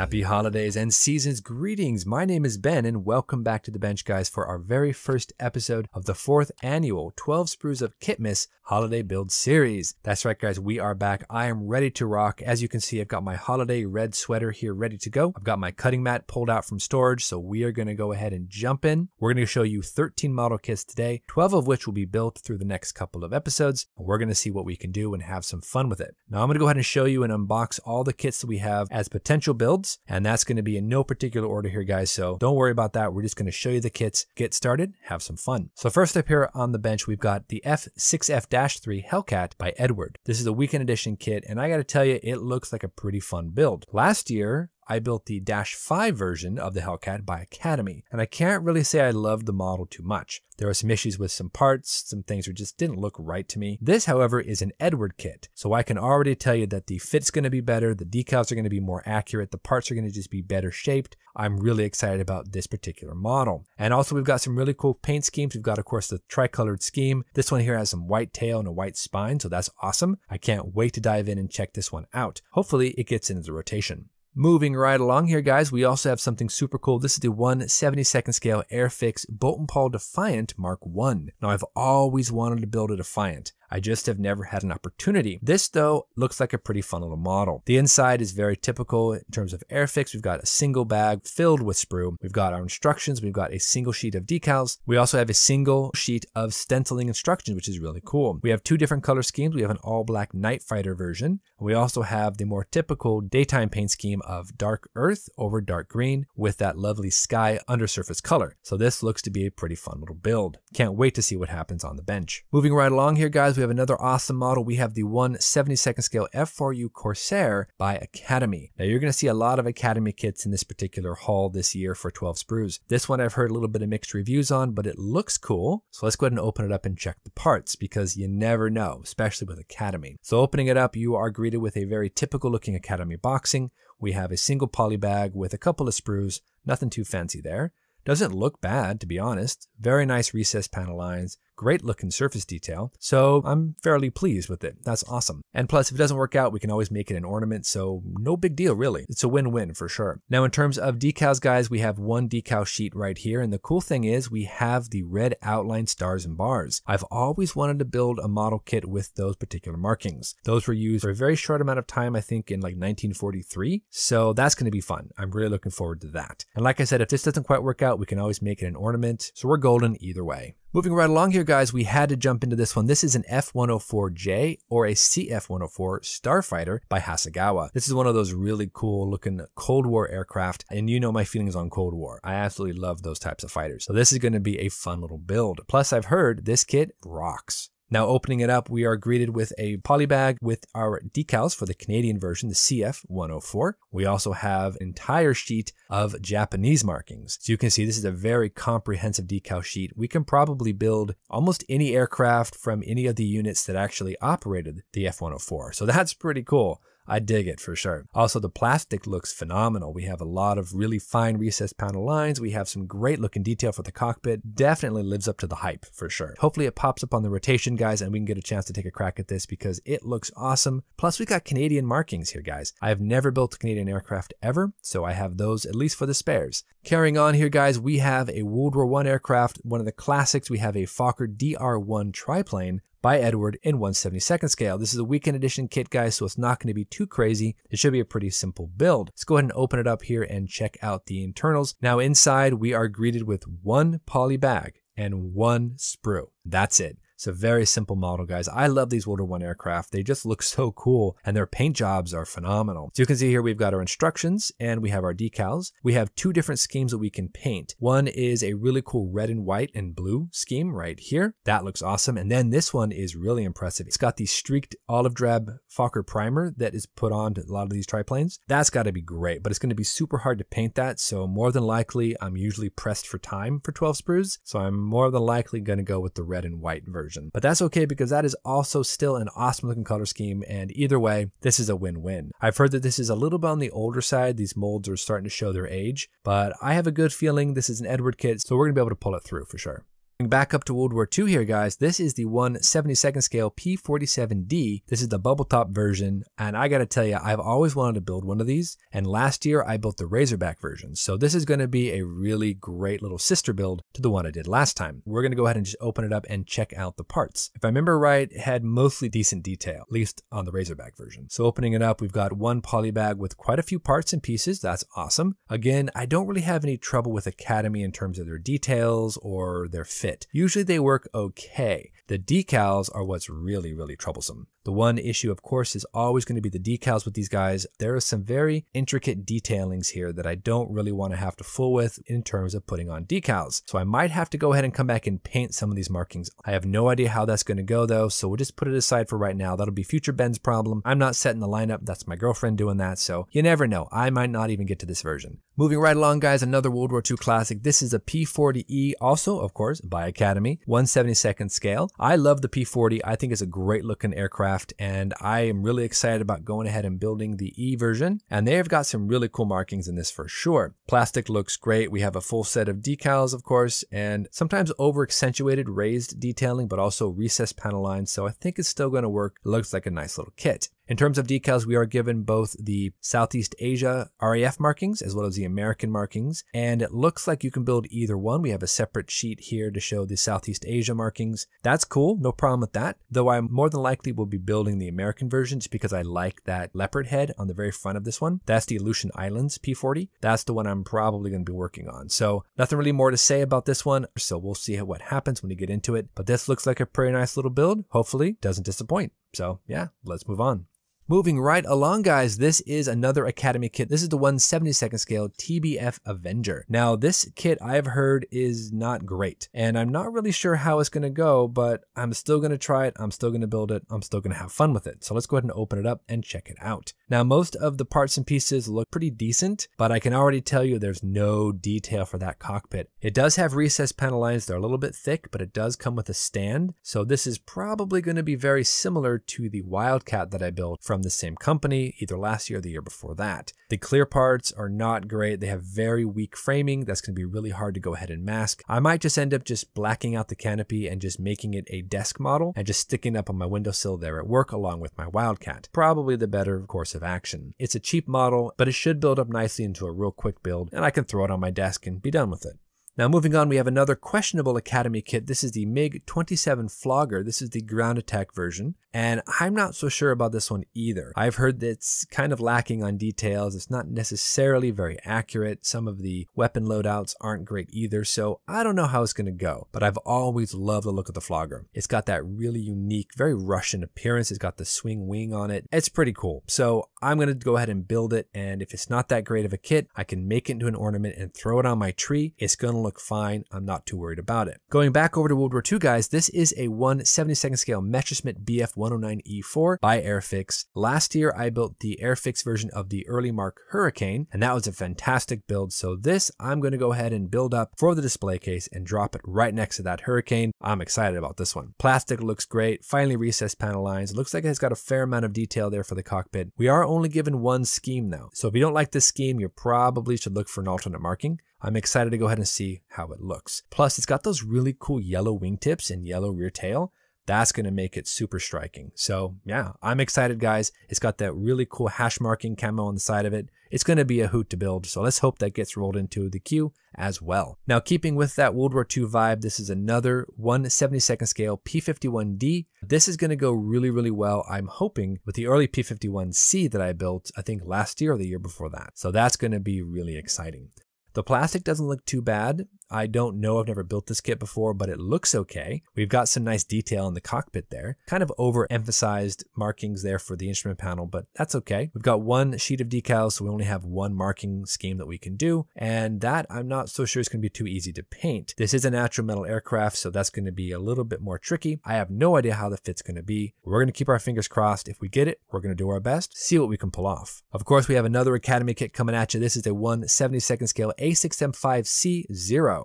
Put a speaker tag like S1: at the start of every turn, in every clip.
S1: Happy holidays and seasons greetings. My name is Ben and welcome back to the bench guys for our very first episode of the fourth annual 12 Sprues of Kitmas holiday build series. That's right guys, we are back. I am ready to rock. As you can see, I've got my holiday red sweater here ready to go. I've got my cutting mat pulled out from storage, so we are going to go ahead and jump in. We're going to show you 13 model kits today, 12 of which will be built through the next couple of episodes. We're going to see what we can do and have some fun with it. Now I'm going to go ahead and show you and unbox all the kits that we have as potential builds, and that's going to be in no particular order here guys, so don't worry about that. We're just going to show you the kits, get started, have some fun. So first up here on the bench, we've got the F6F 3 Hellcat by Eduard. This is a weekend edition kit, and I gotta tell you, it looks like a pretty fun build. Last year, I built the Dash 5 version of the Hellcat by Academy, and I can't really say I loved the model too much. There were some issues with some parts, some things that just didn't look right to me. This, however, is an Eduard kit, so I can already tell you that the fit's going to be better, the decals are going to be more accurate, the parts are going to just be better shaped. I'm really excited about this particular model. And also we've got some really cool paint schemes. We've got, of course, the tricolored scheme. This one here has some white tail and a white spine, so that's awesome. I can't wait to dive in and check this one out. Hopefully it gets into the rotation. Moving right along here, guys, we also have something super cool. This is the 172nd scale Airfix Boulton Paul Defiant Mark 1. Now, I've always wanted to build a Defiant. I just have never had an opportunity. This though looks like a pretty fun little model. The inside is very typical in terms of Airfix. We've got a single bag filled with sprue. We've got our instructions. We've got a single sheet of decals. We also have a single sheet of stenciling instructions, which is really cool. We have two different color schemes. We have an all black night fighter version. We also have the more typical daytime paint scheme of dark earth over dark green with that lovely sky undersurface color. So this looks to be a pretty fun little build. Can't wait to see what happens on the bench. Moving right along here, guys, we have another awesome model. We have the 172nd scale F4U Corsair by Academy. Now you're going to see a lot of Academy kits in this particular haul this year for 12 sprues. This one I've heard a little bit of mixed reviews on, but it looks cool. So let's go ahead and open it up and check the parts because you never know, especially with Academy. So opening it up, you are greeted with a very typical looking Academy boxing. We have a single poly bag with a couple of sprues, nothing too fancy there. Doesn't look bad, to be honest. Very nice recessed panel lines, great looking surface detail, so I'm fairly pleased with it. That's awesome. And plus, if it doesn't work out, we can always make it an ornament, so no big deal really. It's a win-win for sure. Now in terms of decals, guys, we have one decal sheet right here, and the cool thing is we have the red outline stars and bars. I've always wanted to build a model kit with those particular markings. Those were used for a very short amount of time, I think in like 1943, so that's going to be fun. I'm really looking forward to that. And like I said, if this doesn't quite work out, we can always make it an ornament, so we're golden either way. Moving right along here, guys, we had to jump into this one. This is an F-104J or a CF-104 Starfighter by Hasegawa. This is one of those really cool looking Cold War aircraft, and you know my feelings on Cold War. I absolutely love those types of fighters. So this is going to be a fun little build. Plus, I've heard this kit rocks. Now opening it up, we are greeted with a poly bag with our decals for the Canadian version, the CF104. We also have an entire sheet of Japanese markings. So you can see this is a very comprehensive decal sheet. We can probably build almost any aircraft from any of the units that actually operated the F104. So that's pretty cool. I dig it for sure. Also, the plastic looks phenomenal. We have a lot of really fine recessed panel lines. We have some great looking detail for the cockpit. Definitely lives up to the hype for sure. Hopefully it pops up on the rotation, guys, and we can get a chance to take a crack at this because it looks awesome. Plus, we got Canadian markings here, guys. I have never built a Canadian aircraft ever, so I have those at least for the spares. Carrying on here, guys, we have a World War I aircraft, one of the classics. We have a Fokker DR-1 triplane by Eduard in 172nd scale. This is a weekend edition kit, guys, so it's not going to be too crazy. It should be a pretty simple build. Let's go ahead and open it up here and check out the internals. Now inside, we are greeted with one poly bag and one sprue. That's it. It's a very simple model, guys. I love these World War I aircraft. They just look so cool and their paint jobs are phenomenal. So you can see here we've got our instructions and we have our decals. We have two different schemes that we can paint. One is a really cool red and white and blue scheme right here. That looks awesome. And then this one is really impressive. It's got the streaked olive drab Fokker primer that is put on a lot of these triplanes. That's got to be great, but it's going to be super hard to paint that. So more than likely, I'm usually pressed for time for 12 sprues. So I'm more than likely going to go with the red and white version version. But that's okay because that is also still an awesome looking color scheme. And either way, this is a win-win. I've heard that this is a little bit on the older side. These molds are starting to show their age, but I have a good feeling this is an Eduard kit, so we're gonna be able to pull it through for sure. Back up to World War II here, guys. This is the 172nd scale P47D. This is the bubble top version, and I gotta tell you, I've always wanted to build one of these, and last year I built the Razorback version. So this is gonna be a really great little sister build to the one I did last time. We're gonna go ahead and just open it up and check out the parts. If I remember right, it had mostly decent detail, at least on the Razorback version. So opening it up, we've got one poly bag with quite a few parts and pieces. That's awesome. Again, I don't really have any trouble with Academy in terms of their details or their fit fit. Usually they work okay. The decals are what's really, really troublesome. The one issue, of course, is always going to be the decals with these guys. There are some very intricate detailings here that I don't really want to have to fool with in terms of putting on decals. So I might have to go ahead and come back and paint some of these markings. I have no idea how that's going to go though, so we'll just put it aside for right now. That'll be future Ben's problem. I'm not setting the lineup. That's my girlfriend doing that, so you never know. I might not even get to this version. Moving right along, guys, another World War II classic. This is a P40E, also, of course, by Academy, 172nd scale. I love the P40. I think it's a great looking aircraft, and I am really excited about going ahead and building the E version. And they have got some really cool markings in this for sure. Plastic looks great. We have a full set of decals, of course, and sometimes over accentuated raised detailing, but also recessed panel lines. So I think it's still going to work. It looks like a nice little kit. In terms of decals, we are given both the Southeast Asia RAF markings as well as the American markings, and it looks like you can build either one. We have a separate sheet here to show the Southeast Asia markings. That's cool, no problem with that, though I more than likely will be building the American version just because I like that leopard head on the very front of this one. That's the Aleutian Islands P40. That's the one I'm probably going to be working on. So nothing really more to say about this one, so we'll see what happens when we get into it. But this looks like a pretty nice little build. Hopefully doesn't disappoint. So yeah, let's move on. Moving right along, guys, this is another Academy kit. This is the 172nd scale TBF Avenger. Now, this kit I've heard is not great, and I'm not really sure how it's going to go, but I'm still going to try it. I'm still going to build it. I'm still going to have fun with it. So let's go ahead and open it up and check it out. Now, most of the parts and pieces look pretty decent, but I can already tell you there's no detail for that cockpit. It does have recessed panel lines. They're a little bit thick, but it does come with a stand. So this is probably going to be very similar to the Wildcat that I built from from the same company, either last year or the year before that. The clear parts are not great. They have very weak framing. That's going to be really hard to go ahead and mask. I might just end up just blacking out the canopy and just making it a desk model and just sticking up on my windowsill there at work along with my Wildcat. Probably the better course of action. It's a cheap model, but it should build up nicely into a real quick build and I can throw it on my desk and be done with it. Now moving on, we have another questionable Academy kit. This is the MiG-27 Flogger. This is the ground attack version. And I'm not so sure about this one either. I've heard that it's kind of lacking on details. It's not necessarily very accurate. Some of the weapon loadouts aren't great either. So I don't know how it's going to go, but I've always loved the look of the Flogger. It's got that really unique, very Russian appearance. It's got the swing wing on it. It's pretty cool. So I'm going to go ahead and build it. And if it's not that great of a kit, I can make it into an ornament and throw it on my tree. It's going to look fine. I'm not too worried about it. Going back over to World War II, guys, this is a 172nd scale Messerschmitt Bf 109E4 by Airfix. Last year, I built the Airfix version of the early Mark Hurricane, and that was a fantastic build. So this, I'm going to go ahead and build up for the display case and drop it right next to that Hurricane. I'm excited about this one. Plastic looks great, finely recessed panel lines. Looks like it's got a fair amount of detail there for the cockpit. We are only given one scheme though. So if you don't like this scheme, you probably should look for an alternate marking. I'm excited to go ahead and see how it looks. Plus, it's got those really cool yellow wingtips and yellow rear tail. That's going to make it super striking. So yeah, I'm excited guys. It's got that really cool hash marking camo on the side of it. It's going to be a hoot to build. So let's hope that gets rolled into the queue as well. Now, keeping with that World War II vibe, this is another 172nd scale P51D. This is going to go really, really well. I'm hoping with the early P51C that I built, I think last year or the year before that. So that's going to be really exciting. The plastic doesn't look too bad. I don't know, I've never built this kit before, but it looks okay. We've got some nice detail in the cockpit there. Kind of overemphasized markings there for the instrument panel, but that's okay. We've got one sheet of decals, so we only have one marking scheme that we can do, and that I'm not so sure is going to be too easy to paint. This is a natural metal aircraft, so that's going to be a little bit more tricky. I have no idea how the fit's going to be. We're going to keep our fingers crossed. If we get it, we're going to do our best, see what we can pull off. Of course, we have another Academy kit coming at you. This is a 172nd scale A6M5C0.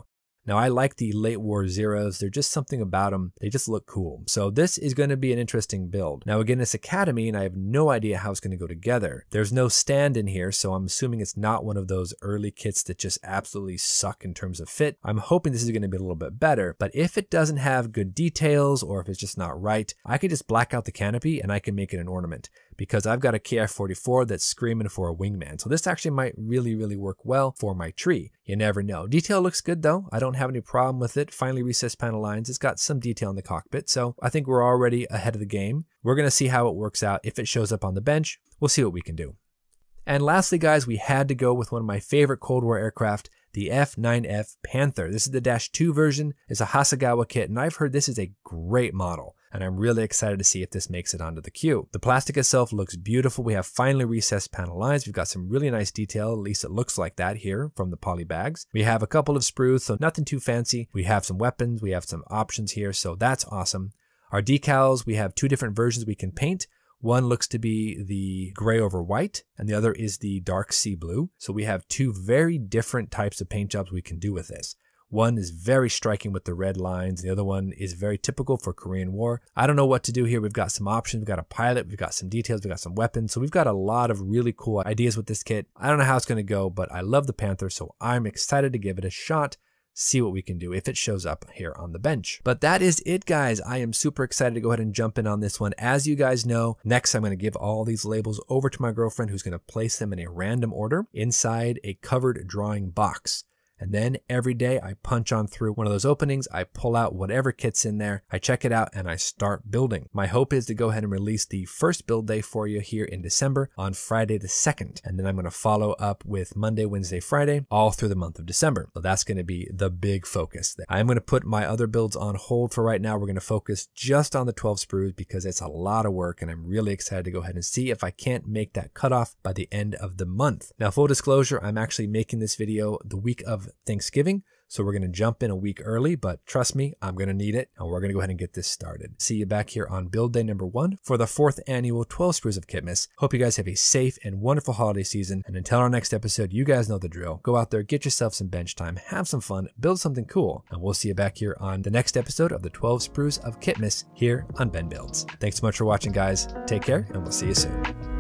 S1: Now I like the late war zeros. They're just something about them. They just look cool. So this is going to be an interesting build. Now again, it's Academy and I have no idea how it's going to go together. There's no stand in here, so I'm assuming it's not one of those early kits that just absolutely suck in terms of fit. I'm hoping this is going to be a little bit better, but if it doesn't have good details or if it's just not right, I could just black out the canopy and I can make it an ornament because I've got a KF44 that's screaming for a wingman. So this actually might really, really work well for my tree. You never know. Detail looks good though. I don't have any problem with it. Finely recessed panel lines. It's got some detail in the cockpit. So I think we're already ahead of the game. We're going to see how it works out. If it shows up on the bench, we'll see what we can do. And lastly, guys, we had to go with one of my favorite Cold War aircraft, the F9F Panther. This is the Dash 2 version. It's a Hasegawa kit, and I've heard this is a great model, and I'm really excited to see if this makes it onto the queue. The plastic itself looks beautiful. We have finely recessed panel lines. We've got some really nice detail, at least it looks like that here from the poly bags. We have a couple of sprues, so nothing too fancy. We have some weapons. We have some options here, so that's awesome. Our decals, we have two different versions we can paint. One looks to be the gray over white, and the other is the dark sea blue. So we have two very different types of paint jobs we can do with this. One is very striking with the red lines. The other one is very typical for Korean War. I don't know what to do here. We've got some options. We've got a pilot. We've got some details. We've got some weapons. So we've got a lot of really cool ideas with this kit. I don't know how it's going to go, but I love the Panther. So I'm excited to give it a shot see what we can do if it shows up here on the bench. But that is it, guys. I am super excited to go ahead and jump in on this one. As you guys know, next I'm going to give all these labels over to my girlfriend who's going to place them in a random order inside a covered drawing box. And then every day I punch on through one of those openings, I pull out whatever kit's in there, I check it out, and I start building. My hope is to go ahead and release the first build day for you here in December on Friday the 2nd. And then I'm going to follow up with Monday, Wednesday, Friday, all through the month of December. So that's going to be the big focus. I'm going to put my other builds on hold for right now. We're going to focus just on the 12 sprues because it's a lot of work and I'm really excited to go ahead and see if I can't make that cutoff by the end of the month. Now, full disclosure, I'm actually making this video the week of Thanksgiving. So we're going to jump in a week early, but trust me, I'm going to need it. And we're going to go ahead and get this started. See you back here on build day number one for the fourth annual 12 Sprues of Kitmas. Hope you guys have a safe and wonderful holiday season. And until our next episode, you guys know the drill. Go out there, get yourself some bench time, have some fun, build something cool. And we'll see you back here on the next episode of the 12 Sprues of Kitmas here on Ben Builds. Thanks so much for watching, guys. Take care, and we'll see you soon.